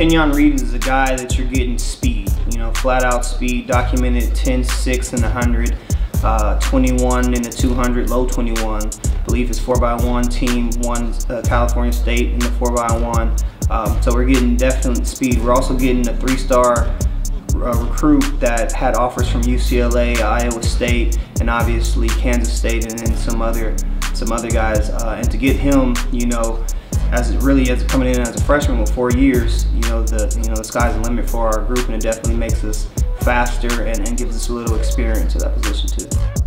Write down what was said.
Kenyon Reed is a guy that you're getting speed, you know, flat out speed, documented 10, 6, and 100, uh, 21 in the 200, low 21. I believe his 4x1 team won uh, California State in the 4x1. Um, so we're getting definite speed. We're also getting a three-star uh, recruit that had offers from UCLA, Iowa State, and obviously Kansas State, and then some other some other guys. Uh, and to get him, you know, as it really as coming in as a freshman with four years, you know the you know the sky's the limit for our group, and it definitely makes us faster and, and gives us a little experience at that position too.